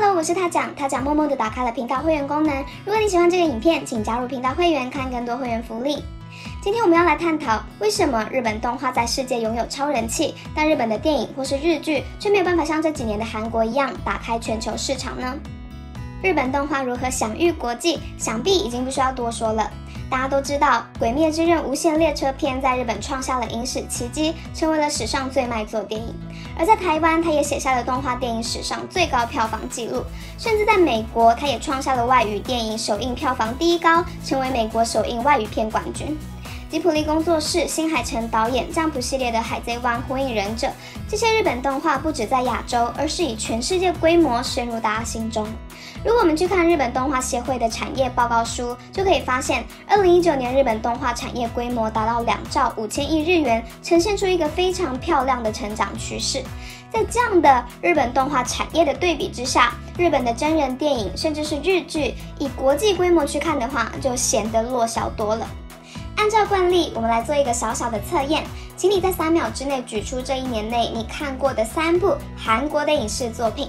Hello，我是他讲，他讲默默的打开了频道会员功能。如果你喜欢这个影片，请加入频道会员，看更多会员福利。今天我们要来探讨，为什么日本动画在世界拥有超人气，但日本的电影或是日剧却没有办法像这几年的韩国一样打开全球市场呢？日本动画如何享誉国际，想必已经不需要多说了。大家都知道，《鬼灭之刃：无限列车篇》在日本创下了影史奇迹，成为了史上最卖座电影。而在台湾，它也写下了动画电影史上最高票房纪录，甚至在美国，它也创下了外语电影首映票房第一高，成为美国首映外语片冠军。吉普力工作室、新海诚导演、占卜系列的《海贼王》《火影忍者》，这些日本动画不止在亚洲，而是以全世界规模深入大家心中。如果我们去看日本动画协会的产业报告书，就可以发现，二零一九年日本动画产业规模达到两兆五千亿日元，呈现出一个非常漂亮的成长趋势。在这样的日本动画产业的对比之下，日本的真人电影甚至是日剧，以国际规模去看的话，就显得弱小多了。按照惯例，我们来做一个小小的测验，请你在三秒之内举出这一年内你看过的三部韩国的影视作品。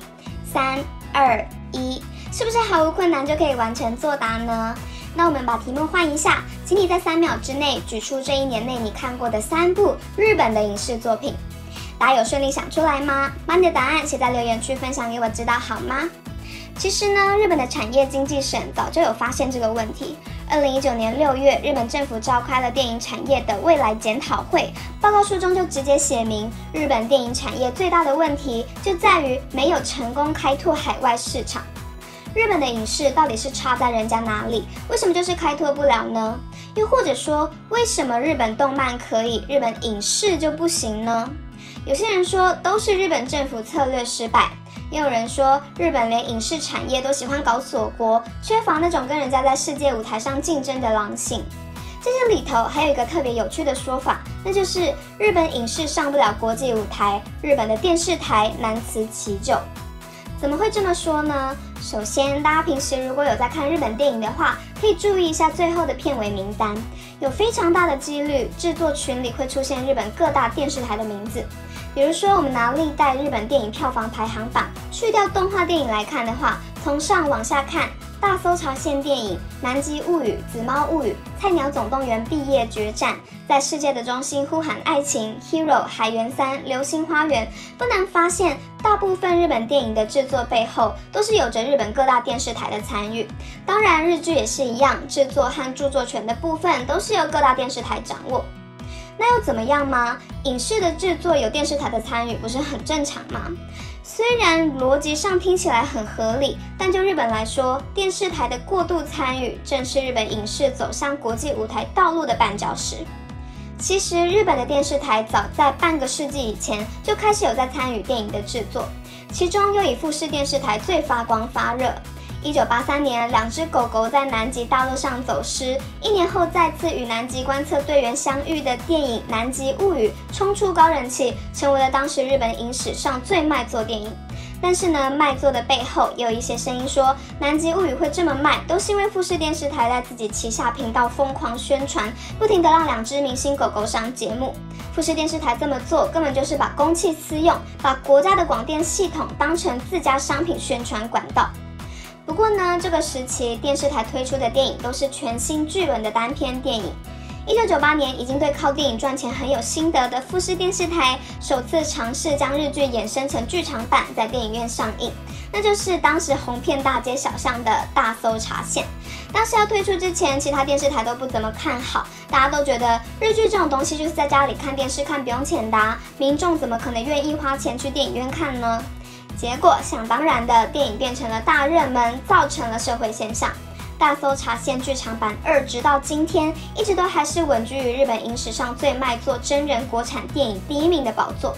三、二、一，是不是毫无困难就可以完成作答呢？那我们把题目换一下，请你在三秒之内举出这一年内你看过的三部日本的影视作品。大家有顺利想出来吗？把你的答案写在留言区分享给我知道好吗？其实呢，日本的产业经济省早就有发现这个问题。二零一九年六月，日本政府召开了电影产业的未来检讨会，报告书中就直接写明，日本电影产业最大的问题就在于没有成功开拓海外市场。日本的影视到底是差在人家哪里？为什么就是开拓不了呢？又或者说，为什么日本动漫可以，日本影视就不行呢？有些人说都是日本政府策略失败。也有人说，日本连影视产业都喜欢搞锁国，缺乏那种跟人家在世界舞台上竞争的狼性。在这里头还有一个特别有趣的说法，那就是日本影视上不了国际舞台，日本的电视台难辞其咎。怎么会这么说呢？首先，大家平时如果有在看日本电影的话，可以注意一下最后的片尾名单，有非常大的几率制作群里会出现日本各大电视台的名字。比如说，我们拿历代日本电影票房排行榜，去掉动画电影来看的话，从上往下看，大搜查线电影《南极物语》《紫猫物语》《菜鸟总动员》《毕业决战》在世界的中心呼喊爱情《Hero》《海员三》《流星花园》，不难发现，大部分日本电影的制作背后都是有着日本各大电视台的参与。当然，日剧也是一样，制作和著作权的部分都是由各大电视台掌握。那又怎么样吗？影视的制作有电视台的参与，不是很正常吗？虽然逻辑上听起来很合理，但就日本来说，电视台的过度参与，正是日本影视走向国际舞台道路的绊脚石。其实，日本的电视台早在半个世纪以前就开始有在参与电影的制作，其中又以富士电视台最发光发热。一九八三年，两只狗狗在南极大陆上走失，一年后再次与南极观测队员相遇的电影《南极物语》冲出高人气，成为了当时日本影史上最卖座电影。但是呢，卖座的背后也有一些声音说，《南极物语》会这么卖，都是因为富士电视台在自己旗下频道疯狂宣传，不停的让两只明星狗狗上节目。富士电视台这么做，根本就是把公器私用，把国家的广电系统当成自家商品宣传管道。不过呢，这个时期电视台推出的电影都是全新剧本的单片电影。一九九八年，已经对靠电影赚钱很有心得的富士电视台，首次尝试将日剧衍生成剧场版，在电影院上映，那就是当时红遍大街小巷的大搜查线。当时要推出之前，其他电视台都不怎么看好，大家都觉得日剧这种东西就是在家里看电视看不用钱的，民众怎么可能愿意花钱去电影院看呢？结果想当然的，电影变成了大热门，造成了社会现象。大搜查线剧场版二，直到今天，一直都还是稳居于日本影史上最卖座真人国产电影第一名的宝座。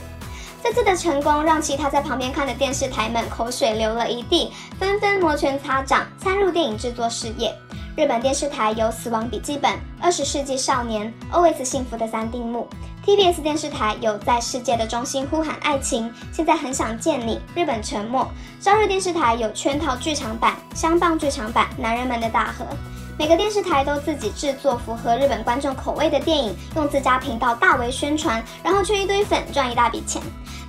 这次的成功，让其他在旁边看的电视台们口水流了一地，纷纷摩拳擦掌，参入电影制作事业。日本电视台有《死亡笔记本》《二十世纪少年》《Always 幸福的三丁目》，TBS 电视台有《在世界的中心呼喊爱情》，现在很想见你，日本沉默。朝日电视台有《圈套剧场版》《相棒剧场版》《男人们的大河》。每个电视台都自己制作符合日本观众口味的电影，用自家频道大为宣传，然后圈一堆粉，赚一大笔钱。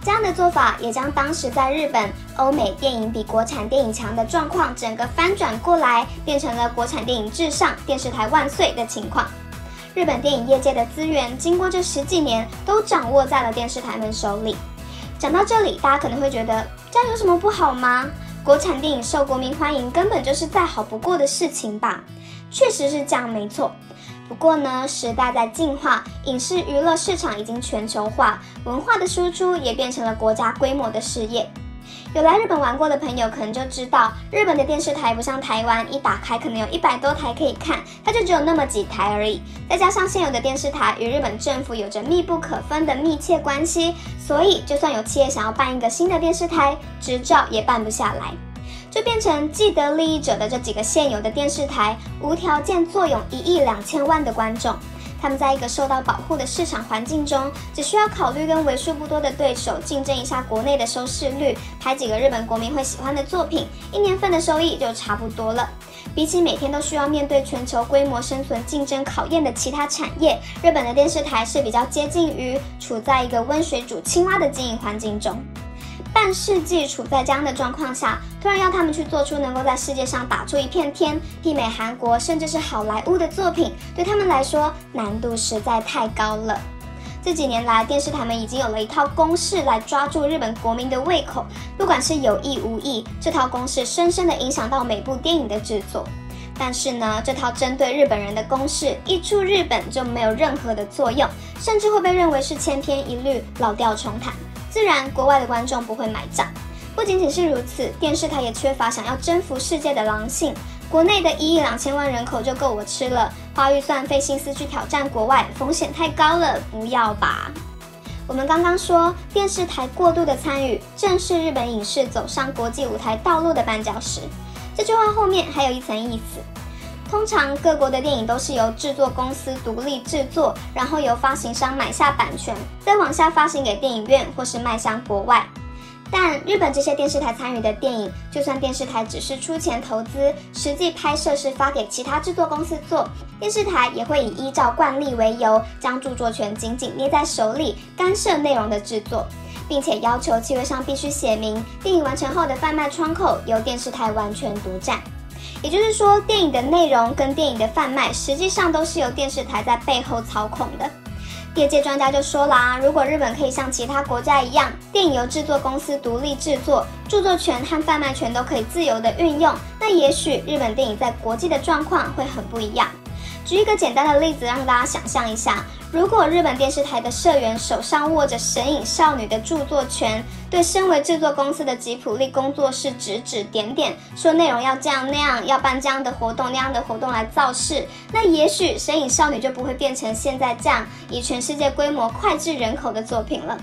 这样的做法也将当时在日本欧美电影比国产电影强的状况整个翻转过来，变成了国产电影至上、电视台万岁的情况。日本电影业界的资源，经过这十几年都掌握在了电视台们手里。讲到这里，大家可能会觉得这样有什么不好吗？国产电影受国民欢迎，根本就是再好不过的事情吧？确实是这样，没错。不过呢，时代在进化，影视娱乐市场已经全球化，文化的输出也变成了国家规模的事业。有来日本玩过的朋友可能就知道，日本的电视台不像台湾，一打开可能有一百多台可以看，它就只有那么几台而已。再加上现有的电视台与日本政府有着密不可分的密切关系，所以就算有企业想要办一个新的电视台，执照也办不下来，就变成既得利益者的这几个现有的电视台，无条件坐拥一亿两千万的观众。他们在一个受到保护的市场环境中，只需要考虑跟为数不多的对手竞争一下国内的收视率，拍几个日本国民会喜欢的作品，一年份的收益就差不多了。比起每天都需要面对全球规模生存竞争考验的其他产业，日本的电视台是比较接近于处在一个温水煮青蛙的经营环境中。半世纪处在这样的状况下，突然要他们去做出能够在世界上打出一片天、媲美韩国甚至是好莱坞的作品，对他们来说难度实在太高了。这几年来，电视台们已经有了一套公式来抓住日本国民的胃口，不管是有意无意，这套公式深深地影响到每部电影的制作。但是呢，这套针对日本人的公式一出日本就没有任何的作用，甚至会被认为是千篇一律、老调重弹。自然，国外的观众不会买账。不仅仅是如此，电视台也缺乏想要征服世界的狼性。国内的一亿两千万人口就够我吃了，花预算费心思去挑战国外，风险太高了，不要吧。我们刚刚说，电视台过度的参与，正是日本影视走上国际舞台道路的绊脚石。这句话后面还有一层意思。通常各国的电影都是由制作公司独立制作，然后由发行商买下版权，再往下发行给电影院或是卖向国外。但日本这些电视台参与的电影，就算电视台只是出钱投资，实际拍摄是发给其他制作公司做，电视台也会以依照惯例为由，将著作权紧紧捏在手里，干涉内容的制作，并且要求契约上必须写明电影完成后的贩卖窗口由电视台完全独占。也就是说，电影的内容跟电影的贩卖，实际上都是由电视台在背后操控的。业界专家就说啦，如果日本可以像其他国家一样，电影由制作公司独立制作，著作权和贩卖权都可以自由的运用，那也许日本电影在国际的状况会很不一样。举一个简单的例子，让大家想象一下：如果日本电视台的社员手上握着《神隐少女》的著作权，对身为制作公司的吉普力工作室指指点点，说内容要这样那样，要办这样的活动那样的活动来造势，那也许《神隐少女》就不会变成现在这样以全世界规模脍炙人口的作品了。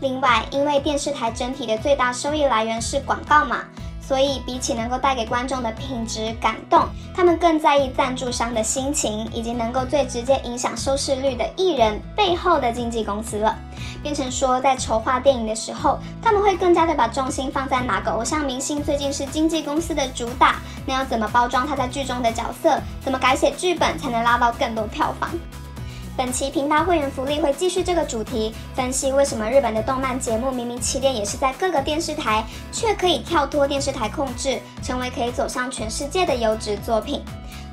另外，因为电视台整体的最大收益来源是广告嘛。所以，比起能够带给观众的品质感动，他们更在意赞助商的心情，以及能够最直接影响收视率的艺人背后的经纪公司了。变成说，在筹划电影的时候，他们会更加的把重心放在哪个偶像明星最近是经纪公司的主打，那要怎么包装他在剧中的角色，怎么改写剧本才能拉到更多票房。本期频道会员福利会继续这个主题，分析为什么日本的动漫节目明明起点也是在各个电视台，却可以跳脱电视台控制，成为可以走向全世界的优质作品。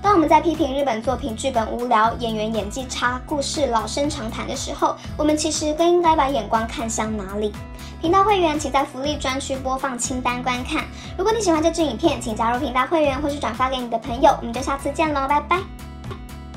当我们在批评日本作品剧本无聊、演员演技差、故事老生常谈的时候，我们其实更应该把眼光看向哪里？频道会员请在福利专区播放清单观看。如果你喜欢这支影片，请加入频道会员或是转发给你的朋友。我们就下次见喽，拜拜。